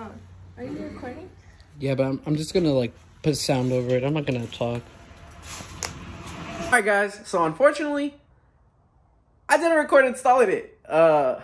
Oh, are you recording? Yeah, but I'm, I'm just gonna like put sound over it. I'm not gonna talk. Alright guys, so unfortunately, I didn't record installing it. Uh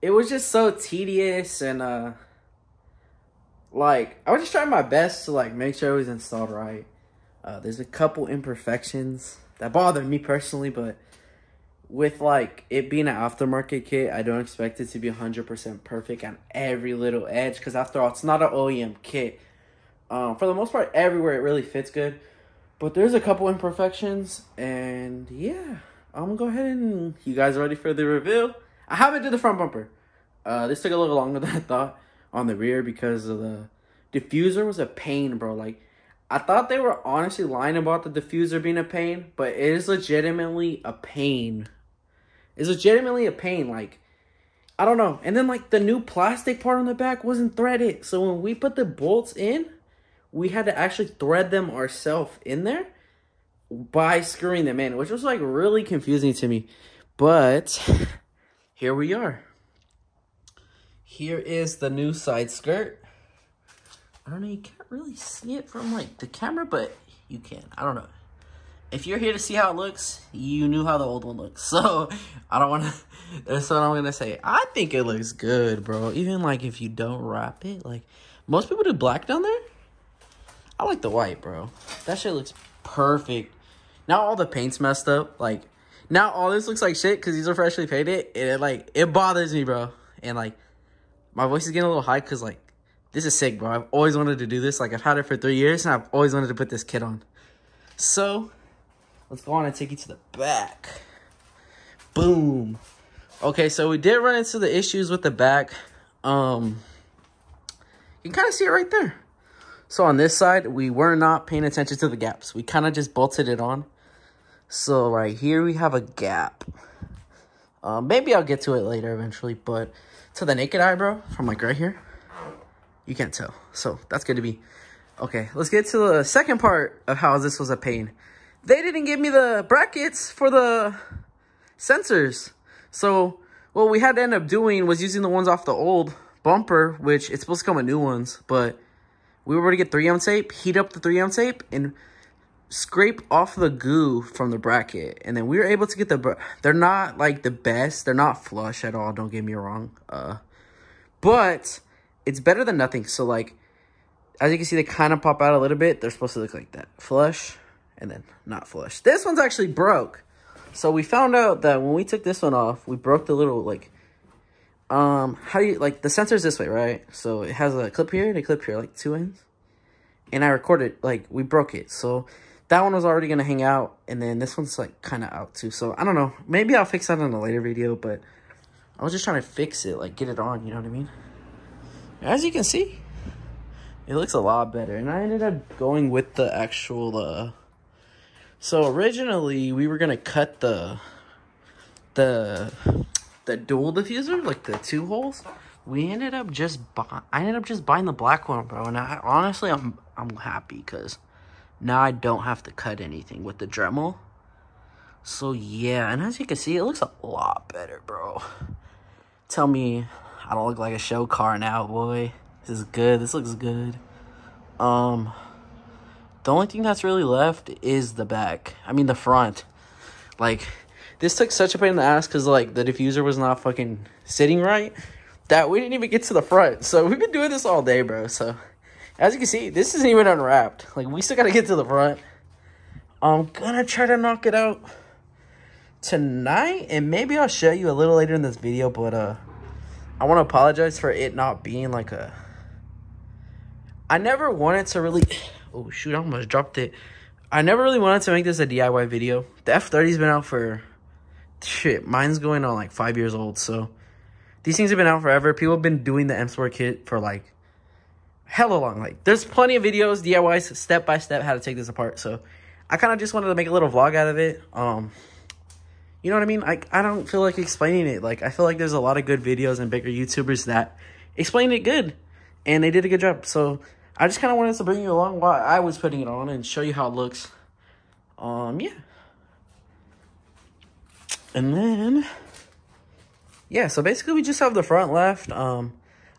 it was just so tedious and uh like I was just trying my best to like make sure it was installed right. Uh there's a couple imperfections that bother me personally, but with like it being an aftermarket kit, I don't expect it to be 100% perfect on every little edge because after all, it's not an OEM kit. Um, for the most part, everywhere it really fits good. But there's a couple imperfections, and yeah, I'm gonna go ahead and you guys ready for the reveal? I haven't did the front bumper. Uh, this took a little longer than I thought on the rear because of the diffuser was a pain, bro. Like, I thought they were honestly lying about the diffuser being a pain, but it is legitimately a pain. It's legitimately a pain. Like, I don't know. And then like the new plastic part on the back wasn't threaded, so when we put the bolts in we had to actually thread them ourselves in there by screwing them in, which was like really confusing to me. But here we are. Here is the new side skirt. I don't know, you can't really see it from like the camera, but you can. I don't know. If you're here to see how it looks, you knew how the old one looks. So I don't want to, that's what I'm to say. I think it looks good, bro. Even like if you don't wrap it, like most people do black down there. I like the white, bro. That shit looks perfect. Now all the paint's messed up. Like, now all this looks like shit because these are freshly painted. And it, like, it bothers me, bro. And, like, my voice is getting a little high because, like, this is sick, bro. I've always wanted to do this. Like, I've had it for three years and I've always wanted to put this kit on. So, let's go on and take you to the back. Boom. Okay, so we did run into the issues with the back. Um, you can kind of see it right there. So on this side, we were not paying attention to the gaps. We kind of just bolted it on. So right here, we have a gap. Um, maybe I'll get to it later eventually, but to the naked eye, bro, from like right here, you can't tell. So that's good to be. Okay, let's get to the second part of how this was a pain. They didn't give me the brackets for the sensors. So what we had to end up doing was using the ones off the old bumper, which it's supposed to come with new ones, but we were able to get 3M tape, heat up the 3M tape, and scrape off the goo from the bracket. And then we were able to get the, they're not like the best. They're not flush at all. Don't get me wrong. Uh, but it's better than nothing. So like, as you can see, they kind of pop out a little bit. They're supposed to look like that. Flush and then not flush. This one's actually broke. So we found out that when we took this one off, we broke the little like um how do you like the sensor's this way right? So it has a clip here and a clip here like two ends. And i recorded like we broke it. So that one was already gonna hang out and then this one's like kind of out too. So i don't know. Maybe i'll fix that in a later video but i was just trying to fix it like get it on you know what i mean? As you can see it looks a lot better. And i ended up going with the actual uh so originally we were gonna cut the the the dual diffuser, like the two holes, we ended up just buy I ended up just buying the black one, bro. And I honestly I'm I'm happy because now I don't have to cut anything with the Dremel. So yeah, and as you can see, it looks a lot better, bro. Tell me I don't look like a show car now, boy. This is good. This looks good. Um the only thing that's really left is the back. I mean the front. Like this took such a pain in the ass because like the diffuser was not fucking sitting right that we didn't even get to the front. So we've been doing this all day, bro. So as you can see, this isn't even unwrapped. Like we still gotta get to the front. I'm gonna try to knock it out tonight, and maybe I'll show you a little later in this video. But uh, I want to apologize for it not being like a. I never wanted to really. Oh shoot! I almost dropped it. I never really wanted to make this a DIY video. The F30's been out for shit, mine's going on like five years old. So these things have been out forever. People have been doing the M Sport kit for like hella long. Like there's plenty of videos, DIYs, step by step how to take this apart. So I kind of just wanted to make a little vlog out of it. Um, you know what I mean? Like I don't feel like explaining it. Like I feel like there's a lot of good videos and bigger YouTubers that explain it good, and they did a good job. So I just kind of wanted to bring you along while I was putting it on and show you how it looks. Um, yeah. And then, yeah, so basically we just have the front left. Um,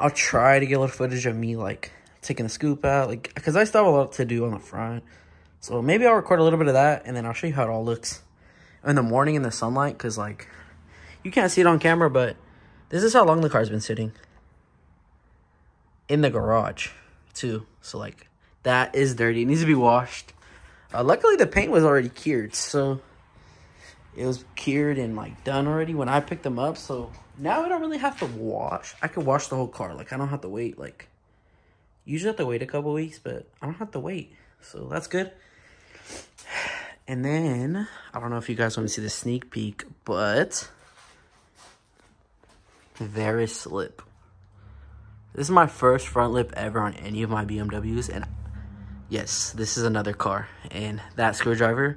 I'll try to get a little footage of me like taking the scoop out, like because I still have a lot to do on the front. So maybe I'll record a little bit of that, and then I'll show you how it all looks in the morning in the sunlight, because like you can't see it on camera, but this is how long the car's been sitting in the garage too. So like that is dirty. It needs to be washed. Uh, luckily, the paint was already cured, so it was cured and like done already when I picked them up. So now I don't really have to wash. I could wash the whole car. Like I don't have to wait. Like usually I have to wait a couple weeks, but I don't have to wait. So that's good. And then I don't know if you guys want to see the sneak peek, but Varis lip. This is my first front lip ever on any of my BMWs, and yes, this is another car. And that screwdriver,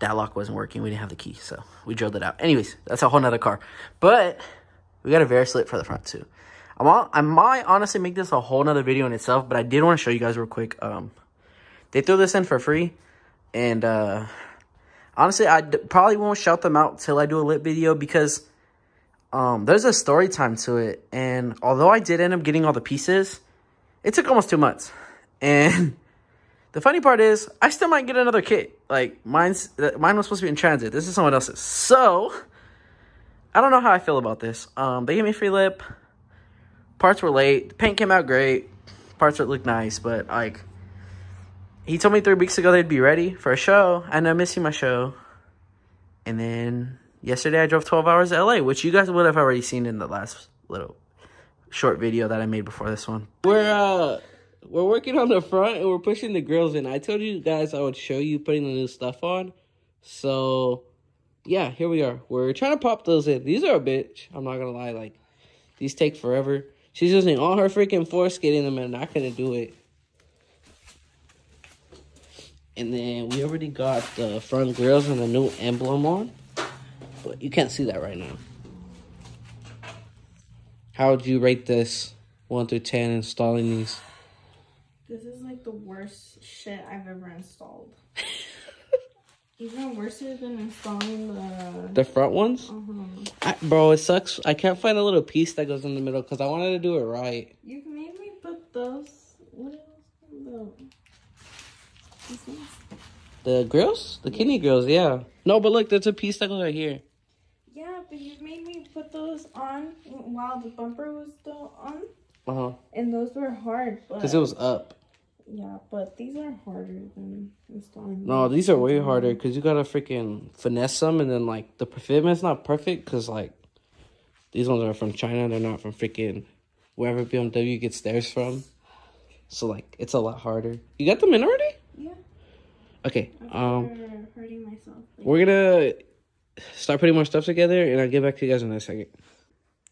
that lock wasn't working. We didn't have the key, so we drilled it out. Anyways, that's a whole nother car. But we got a Varis lip for the front too. I'm all, I might honestly make this a whole nother video in itself, but I did want to show you guys real quick. Um, they threw this in for free, and uh, honestly, I probably won't shout them out till I do a lip video because um, there's a story time to it. And although I did end up getting all the pieces, it took almost two months. And the funny part is, I still might get another kit. Like mine's mine was supposed to be in transit. This is someone else's. So I don't know how I feel about this. Um, they gave me free lip. Parts were late. The paint came out great. Parts looked nice, but like he told me three weeks ago they'd be ready for a show. I'm missing my show. And then yesterday I drove 12 hours to LA, which you guys would have already seen in the last little short video that I made before this one. We're uh we're working on the front and we're pushing the grills in. I told you guys I would show you putting the new stuff on. So yeah, here we are. We're trying to pop those in. These are a bitch. I'm not gonna lie, like these take forever. She's using all her freaking force getting them and not gonna do it. And then we already got the front grills and the new emblem on. You can't see that right now. How would you rate this 1 through 10 installing these? This is like the worst shit I've ever installed. Even worse than installing the. The front ones? Uh-huh. I, bro, it sucks. I can't find a little piece that goes in the middle because I wanted to do it right. You made me put those. What else? The? The grills? The kidney grills, yeah. No, but look, there's a piece that goes right here. But you made me put those on while the bumper was still on, Uh huh. and those were hard. Because it was up. yeah, but these are harder than installing. No, these are way harder because you gotta freaking finesse them and then, like, the fitment's not perfect because, like, these ones are from China. They're not from freaking wherever BMW gets theirs from. So, like, it's a lot harder. You got them in already? Yeah. Okay. Um. Hurting myself. Like, We're gonna start putting more stuff together, and I'll get back to you guys in a second.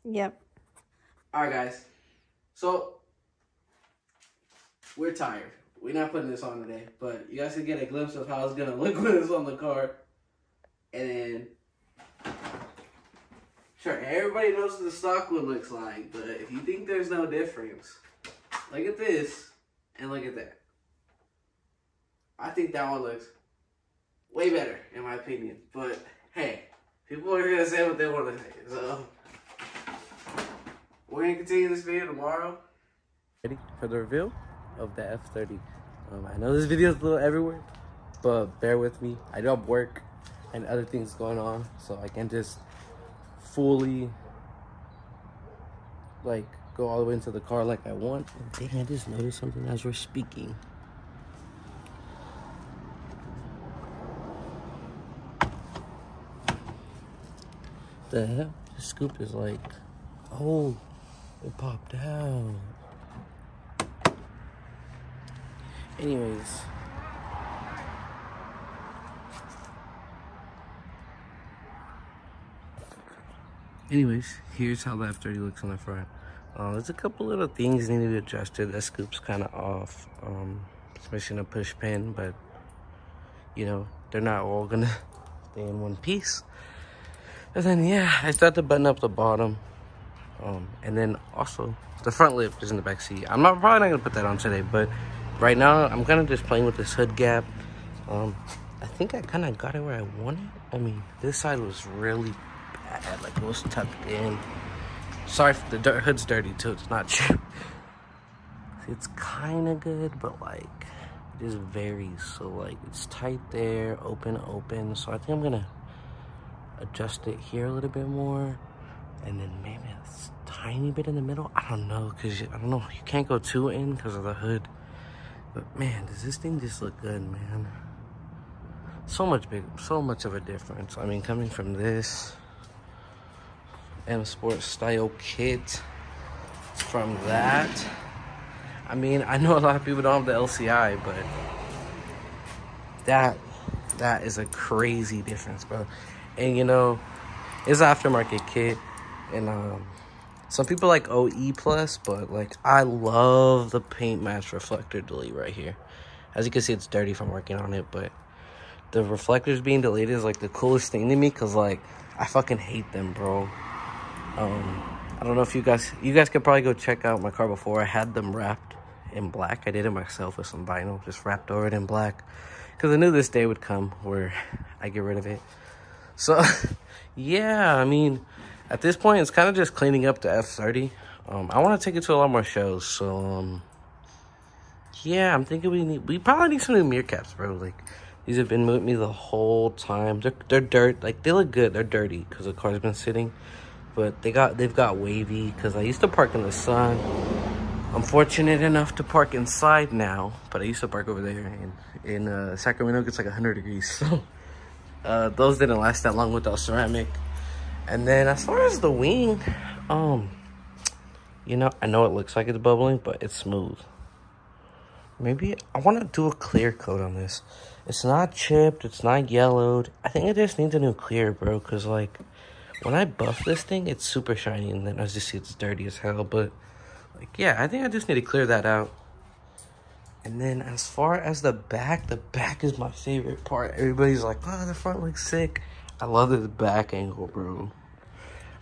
Yep. All right, guys. So we're tired. We're not putting this on today, but you guys can get a glimpse of how it's gonna look when it's on the car. And then, sure, everybody knows what the stock one looks like, but if you think there's no difference, look at this and look at that. I think that one looks way better, in my opinion. But hey, people are gonna say what they want to say, so. We're gonna continue this video tomorrow. Ready for the reveal of the F30. Um, I know this video is a little everywhere, but bear with me. I do have work and other things going on, so I can't just fully like go all the way into the car like I want. Dang, I just noticed something as we're speaking. The hell? The scoop is like, oh, it popped out. Anyways. Anyways, here's how the F30 looks on the front. Uh, there's a couple little things need to be adjusted. That scoop's kind of off, um, especially in a push pin, but you know, they're not all gonna stay in one piece. And then, yeah, I start to button up the bottom. Um, and then also, the front lip is in the back seat. I'm not probably not gonna put that on today, but right now I'm kind of just playing with this hood gap. Um, I think I kind of got it where I wanted. I mean, this side was really bad, like it was tucked in. Sorry, the dirt, hood's dirty too. It's not chipped. It's kind of good, but like it just varies. So like it's tight there, open, open. So I think I'm gonna adjust it here a little bit more, and then maybe a tiny bit in the middle. I don't know, cause I don't know. You can't go too in because of the hood. But man, does this thing just look good, man? So much big, so much of a difference. I mean, coming from this M Sport style kit from that. I mean, I know a lot of people don't have the LCI, but that that is a crazy difference, bro. And you know, it's aftermarket kit, and um, some people like OE plus, but like I love the paint match reflector delete right here. As you can see, it's dirty from working on it, but the reflectors being deleted is like the coolest thing to me, cause like I fucking hate them, bro. Um, I don't know if you guys, you guys could probably go check out my car before. I had them wrapped in black. I did it myself with some vinyl, just wrapped over it in black. Because I knew this day would come where I get rid of it. So, yeah, I mean, at this point, it's kind of just cleaning up the F30. Um, I want to take it to a lot more shows. So, um, yeah, I'm thinking we need, we probably need some new mirror caps, bro. Like, these have been with me the whole time. They're, they're dirt. Like, they look good. They're dirty because the car's been sitting. But they got, they've got wavy because I used to park in the sun. I'm fortunate enough to park inside now, but I used to park over there. And in uh, Sacramento, it gets like 100 degrees. So uh, those didn't last that long without ceramic. And then as far as the wing, um, you know, I know it looks like it's bubbling, but it's smooth. Maybe I want to do a clear coat on this. It's not chipped. It's not yellowed. I think it just needs a new clear, bro. Because, like, when I buff this thing, it's super shiny. And then as you see, it's dirty as hell. But like, yeah, I think I just need to clear that out. And then as far as the back, the back is my favorite part. Everybody's like, oh, the front looks sick. I love this back angle, bro.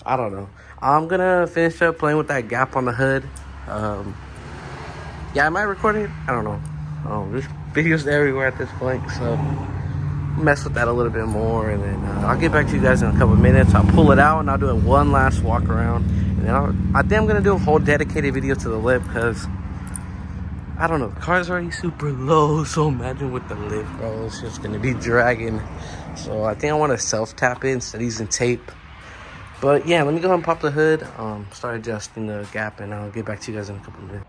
I don't know. I'm gonna finish up playing with that gap on the hood. Um, yeah, am I recording it? I don't know. Oh, there's videos everywhere at this point, so mess with that a little bit more, and then uh, I'll get back to you guys in a couple minutes. I'll pull it out, and I'll do it one last walk around. And I'll, I think I'm gonna do a whole dedicated video to the lip because I don't know, the car's already super low. So imagine with the lift, bro, it's just gonna be dragging. So I think I want to self tap it instead of using tape. But yeah, let me go ahead and pop the hood, um, start adjusting the gap, and I'll get back to you guys in a couple minutes.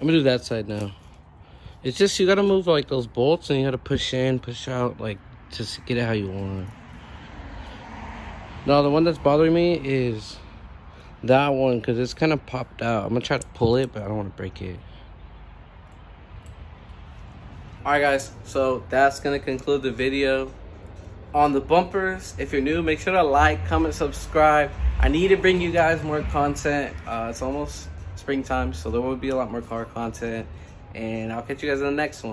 I'm gonna do that side now. It's just you gotta move like those bolts and you gotta push in, push out, like just get it how you want. No, the one that's bothering me is that one because it's kind of popped out. I'm gonna try to pull it, but I don't want to break it. Alright guys, so that's gonna conclude the video on the bumpers. If you're new, make sure to like, comment, subscribe. I need to bring you guys more content. Uh, it's almost springtime, so there will be a lot more car content. And I'll catch you guys in the next one.